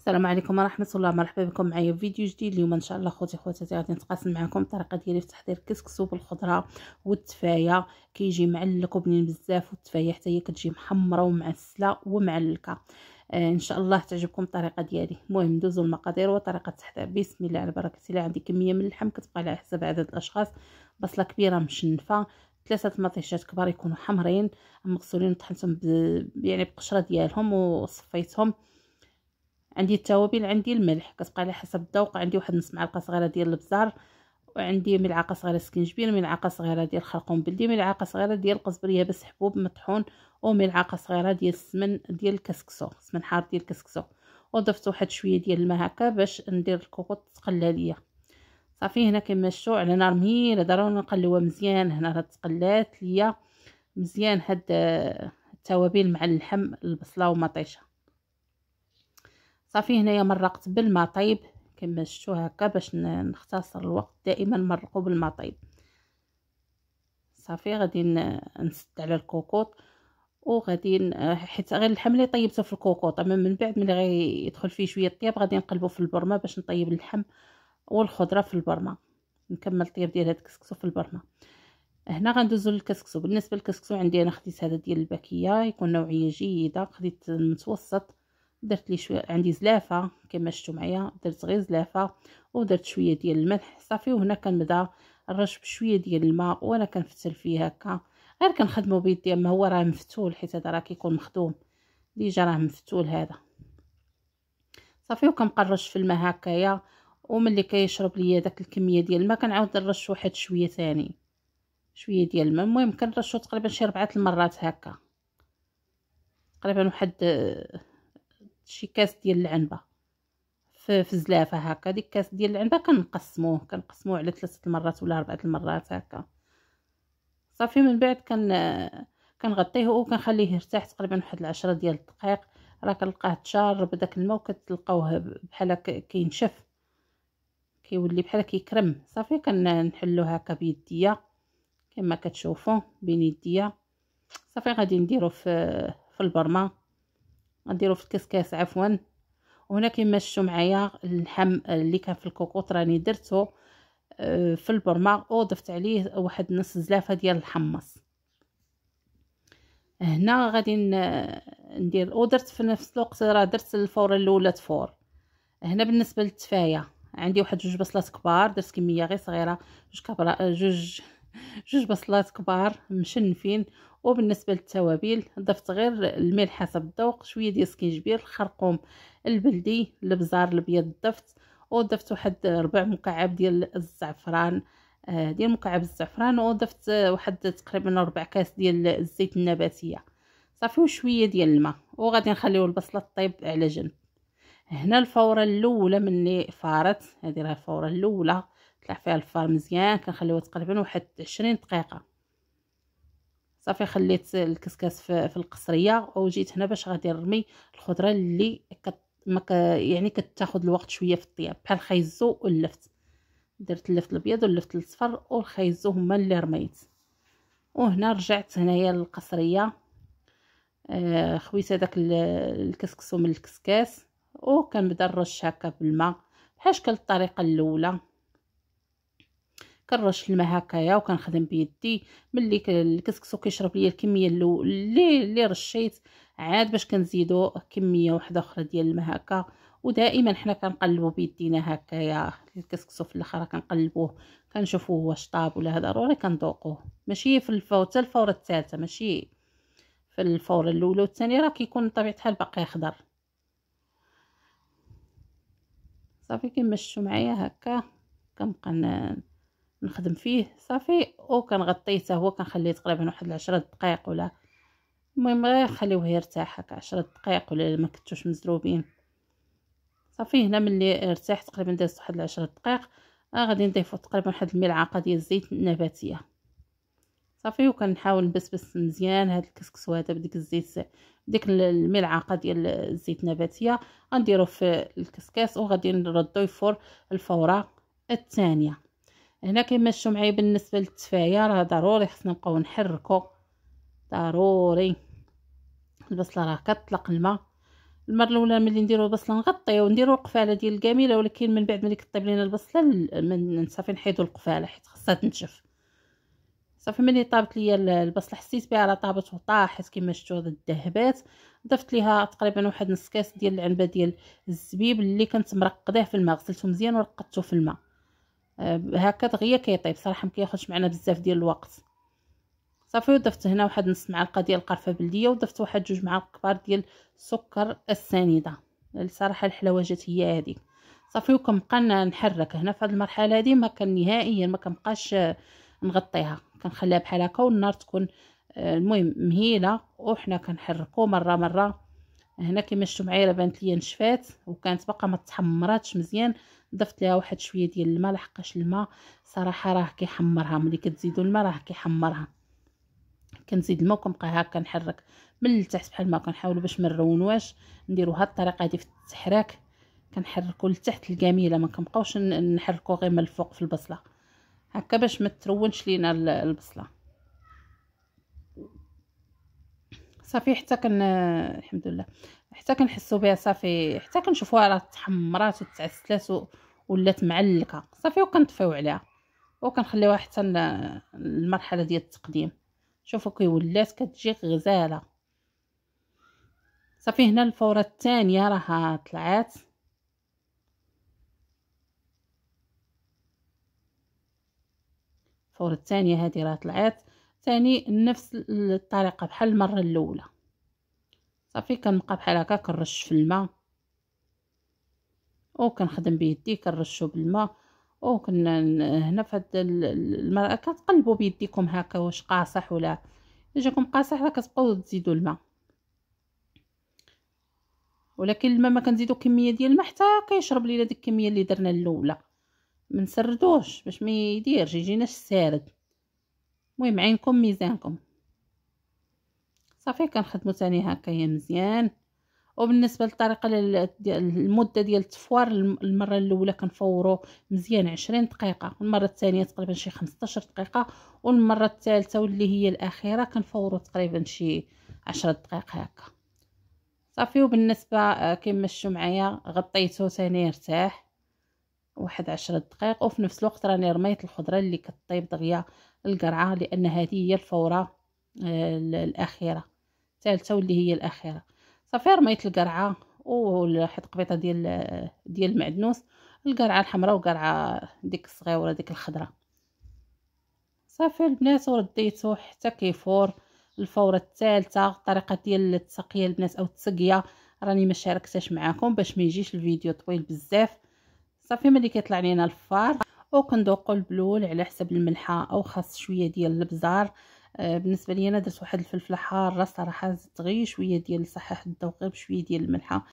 السلام عليكم ورحمة الله. مرحبا بكم معايا في فيديو جديد. اليوم إن شاء الله خوتي خواتاتي غادي نتقاسم معكم الطريقة ديالي في تحضير كسكسو بالخضره والتفاية. كيجي معلق وبنين بزاف والتفاية حتى هي كتجي محمرة ومعسلة ومعلكه آه إن شاء الله تعجبكم الطريقة ديالي. المهم ندوزو المقادير وطريقة التحضير بسم الله على بركه الله عندي كمية من اللحم كتبقى على حسب عدد الأشخاص. بصلة كبيرة مشنفة. ثلاثة مطيشات كبار يكونوا حمرين. مغسولين وطحنتهم ب... يعني بقشرة ديالهم وصفيتهم. عندي التوابل عندي الملح. كتبقى على حسب الذوق. عندي واحد نص معلقة صغيرة ديال البزار وعندي ملعقة صغيرة سكنجبير ملعقة صغيرة ديال الخرقوم بلدي ملعقة صغيرة ديال القزبر يابس حبوب مطحون وملعقة صغيرة ديال السمن ديال الكسكسو سمن حار ديال الكسكسو. وضفت واحد شوية ديال الماء هكا باش ندير الكوكوط تقلى ليا. صافي هنا شفتوا على نار مهيلة ضروري نقلوها مزيان. هنا راه تقلات ليا. مزيان هاد التوابل مع اللحم البصلة ومطيشة. صافي هنايا مرقت بالماء طيب كما شفتوا هكا باش نختصر الوقت دائما مرقوا بالماء طيب صافي غادي نسد على الكوكوط. وغادي حيت غير اللحم اللي طيبته في الكوكوط. أما من بعد ملي غيدخل فيه شوية طياب غادي نقلبو في البرمة باش نطيب اللحم والخضرة في البرمة. نكمل الطياب ديال هاد الكسكسو في البرمة. هنا غندوزو للكسكسو. بالنسبة للكسكسو عندي أنا خديت هذا ديال ال paquet يكون نوعية جيدة خديت المتوسط درت لي شوية عندي زلافة كما شفتوا معايا درت غير زلافة ودرت شوية ديال الملح صافي وهنا كنبدا نرش بشوية ديال الماء وأنا كنفتل فيه هكا. غير كنخدمو بيدي اما هو راه مفتول حيت هذا راه كيكون مخدوم. déjà راه مفتول هذا. صافي وكنبقى نرش في الماء هكايا وملي كيشرب ليا داك الكمية ديال الماء كنعاود نرش واحد شوية ثاني. شوية ديال الماء المهم كنرشو تقريبا شي ربعه المرات هكا. تقريبا واحد شي كاس ديال العنبة. في, في زلافة هكا ديك كاس ديال العنبة كنقسموه كنقسموه على ثلاثة المرات ولا أربعة المرات هكا. صافي من بعد كن كنغطيه وكنخليه يرتاح تقريبا واحد العشرة ديال الدقائق راه كنلقاه تشارب داك الماء وكتلقاوه بحال كينشف كيولي بحال كيكرم صافي كنحلو هكا بيديا كما كتشوفوا بين يديا. صافي غادي نديرو في في البرمة. غنديرو في الكسكاس عفوا. وهنا كما شفتوا معايا اللحم اللي كان في الكوكوط راني درتو آه، في البرمه وضفت عليه واحد نص زلافة ديال الحمص. هنا غادي ندير ودرت في نفس الوقت راه درت الفورة الأولى تفور. هنا بالنسبة للتفاية عندي واحد جوج بصلات كبار درت كمية غير صغيرة جوج كبرا جوج جوج بصلات كبار مشنفين. وبالنسبة للتوابل ضفت غير الملح حسب الذوق شوية ديال سكينجبير الخرقوم البلدي البزار الأبيض ضفت وضفت واحد ربع مكعب ديال الزعفران آه، ديال مكعب الزعفران وضفت واحد تقريبا ربع كاس ديال الزيت النباتية. صافي وشوية ديال الماء وغادي نخليو البصلة طيب على جنب. هنا الفورة الأولى مني فارت هذه راه الفورة الأولى طلع فيها الفار مزيان كنخليوها تقريبا واحد عشرين دقيقة. صافي خليت الكسكاس في, القصرية وجيت هنا باش غادي نرمي الخضرة اللي كت ما ك... يعني كتاخذ الوقت شوية في الطياب بحال الخيزو واللفت. درت اللفت الأبيض واللفت الأصفر والخيزو هما اللي رميت. وهنا رجعت هنايا للقصرية. آه خويت هذاك الكسكسو من الكسكاس. وكنبدا نرش هكا بالماء بحال شكل الطريقة الأولى. كنرش الماء هكايا وكنخدم بيدي ملي الكسكسو كيشرب ليا الكمية اللي اللي رشيت عاد باش كنزيدو كمية واحدة أخرى ديال الماء هكا. ودائما حنا كنقلبو بيدينا هكايا الكسكسو في الآخر كنقلبوه كنشوفوه واش طاب ولا هذا ضروري كنذوقوه ماشي في الفوره حتى الفورة الثالثه ماشي في الفورة الأولى والثانية راه كيكون بطبيعه الحال باقي خضر صافي كما شفتوا معايا هكا. كنبقى نخدم فيه صافي. وكنغطيه حتى هو كنخليه تقريبا واحد العشرة دقائق ولا المهم غير خليوه يرتاح هكا عشرة دقائق ولا ما كنتوش مزروبين. صافي هنا ملي ارتاح تقريبا دازت واحد العشرة دقائق آه غادي نضيفو تقريبا واحد الملعقة ديال الزيت النباتية. صافي وكنحاول نبسبس مزيان هاد الكسكسو هذا بديك الزيت ديك الملعقة ديال الزيت النباتية. غنديرو في الكسكاس وغادي نردو يفور الفورة الثانية. هنا كما شفتوا معايا بالنسبة للتفاية راه ضروري خصنا نبقاو نحركو. ضروري. البصلة راه كتطلق الماء. المرة الأولى ملي نديرو البصلة نغطيو ونديرو القفالة ديال الكاميله ولكن من بعد ملي كطيب لينا البصلة من صافي نحيدو القفالة حيت خاصها تنشف. صافي ملي طابت ليا البصلة حسيت بها راه طابت وطاحت كما شفتوا الذهبات. ضفت ليها تقريبا واحد نص كاس ديال العنبة ديال الزبيب اللي كنت مرقداه في الماء غسلته مزيان ورقدته في الماء. هكا دغيا كيطيب. صراحة ما كياخذش معنا بزاف ديال الوقت. صافي وضفت هنا واحد نص معلقة ديال القرفة بلدية وضفت واحد جوج معالق كبار ديال السكر السنيدة. الصراحه الحلوجات هي هذيك صافي وكنبقى نحرك هنا في هذه المرحلة هذه ما كان نهائيا ما كنبقاش نغطيها. كنخليها بحال هكا والنار تكون آه، المهم مهيلة وحنا كنحركو مرة مرة. هنا كما شفتوا معايا راه بانت ليا نشفات وكانت باقا ما تحمراتش مزيان ضفت ليها واحد شوية ديال الماء لحقاش الماء صراحة راه كيحمرها ملي كتزيدوا الماء راه كيحمرها. كنزيد الماء وكنبقى هكا نحرك من التحت بحال ما كنحاول باش ما نرونواش نديرو هاد الطريقة هادي في التحراك كنحركو لتحت الكميله ما كنبقاوش نحركو غير من الفوق في البصلة. هكا باش ما ترونش لينا البصلة. صافي حتى كن الحمد لله حتى كنحسوا بها صافي حتى كنشوفوها راه تحمرات وتعسلات ولات معلكه صافي وكنطفيو عليها وكنخليوها حتى المرحله ديال التقديم. شوفوا كي ولات كتجي غزالة. صافي هنا الفورة الثانية راها طلعات. الفورة الثانية هذه راه طلعات. ثاني نفس الطريقة بحال المرة الأولى. صافي كنبقى بحال هكا كنرش في الماء. وكنخدم بيدي كنرشو بالماء. وكنا هنا في هاد المرأة كتقلبوا بيديكم هكا واش قاصح ولا جاكم قاصح راه كتبقاو تزيدوا الماء. ولكن الماء ما كنزيدو كمية ديال الماء حتى كيشرب لينا ديك الكمية اللي درنا الأولى. ما نسردوش باش ما يديرش يجيناش سارد. المهم عينكم ميزانكم. صافي كنخدمو ثاني هكايا مزيان. وبالنسبة للطريقة المدة ديال التفوار المرة الأولى كنفورو مزيان عشرين دقيقة المره الثانية تقريبا شي 15 دقيقة والمرة الثالثة واللي هي الأخيرة كنفورو تقريبا شي 10 دقائق هكا. صافي وبالنسبة آه، كما شفتوا معايا غطيته ثاني يرتاح. واحد عشرة دقائق وفي نفس الوقت راني رميت الخضرة اللي كطيب دغيا القرعة لأن هذه هي الفورة آه، الأخيرة الثالثه واللي هي الأخيرة. صافي رميت القرعة وواحد قبيطة ديال ديال المعدنوس. القرعة الحمراء وقرعة ديك الصغيرة ديك الخضراء صافي البنات ورديته حتى كيفور. الفورة الثالثة الطريقة ديال التسقية البنات أو التسقية. راني ما شاركتهاش معكم باش ما يجيش الفيديو طويل بزاف. صافي ملي كيطلع لينا الفار. وكندوقوا البلول على حسب الملحة أو خاص شوية ديال البزار. آه، بالنسبة لي أنا درت واحد الفلفلة حارة صراحة زدت غير شوية ديال صحاح الذوق بشوية ديال الملحة.